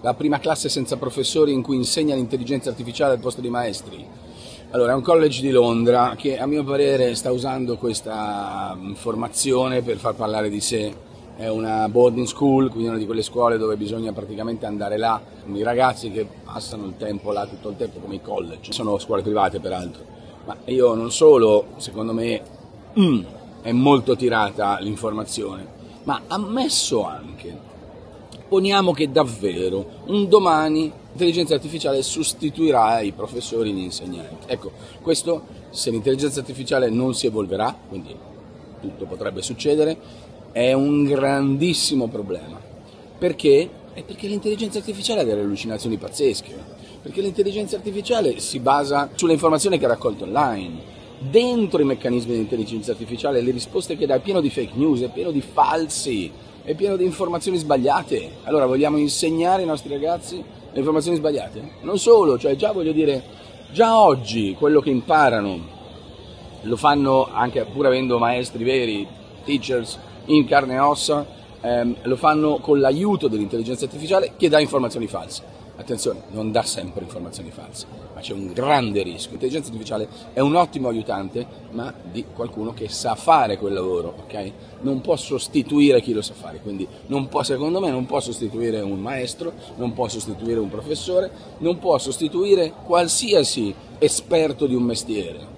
la prima classe senza professori in cui insegna l'intelligenza artificiale al posto dei maestri. Allora, è un college di Londra che a mio parere sta usando questa formazione per far parlare di sé. È una boarding school, quindi una di quelle scuole dove bisogna praticamente andare là, i ragazzi che passano il tempo là tutto il tempo come i college. Sono scuole private peraltro. Ma io non solo, secondo me, mm, è molto tirata l'informazione, ma ammesso anche Poniamo che davvero un domani l'intelligenza artificiale sostituirà i professori e gli insegnanti. Ecco, questo se l'intelligenza artificiale non si evolverà, quindi tutto potrebbe succedere, è un grandissimo problema. Perché? È perché l'intelligenza artificiale ha delle allucinazioni pazzesche, perché l'intelligenza artificiale si basa sulle informazioni che ha raccolto online. Dentro i meccanismi di intelligenza artificiale le risposte che dà è pieno di fake news, è pieno di falsi, è pieno di informazioni sbagliate. Allora vogliamo insegnare ai nostri ragazzi le informazioni sbagliate? Non solo, cioè già voglio dire, già oggi quello che imparano lo fanno anche pur avendo maestri veri, teachers in carne e ossa, ehm, lo fanno con l'aiuto dell'intelligenza artificiale che dà informazioni false. Attenzione, non dà sempre informazioni false, ma c'è un grande rischio. L'intelligenza artificiale è un ottimo aiutante, ma di qualcuno che sa fare quel lavoro, ok? Non può sostituire chi lo sa fare, quindi può, secondo me non può sostituire un maestro, non può sostituire un professore, non può sostituire qualsiasi esperto di un mestiere.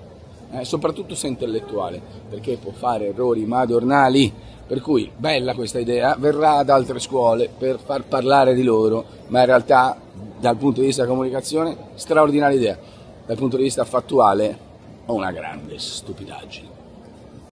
Eh, soprattutto se intellettuale, perché può fare errori madornali per cui bella questa idea, verrà da altre scuole per far parlare di loro, ma in realtà dal punto di vista della comunicazione straordinaria idea, dal punto di vista fattuale una grande stupidaggine.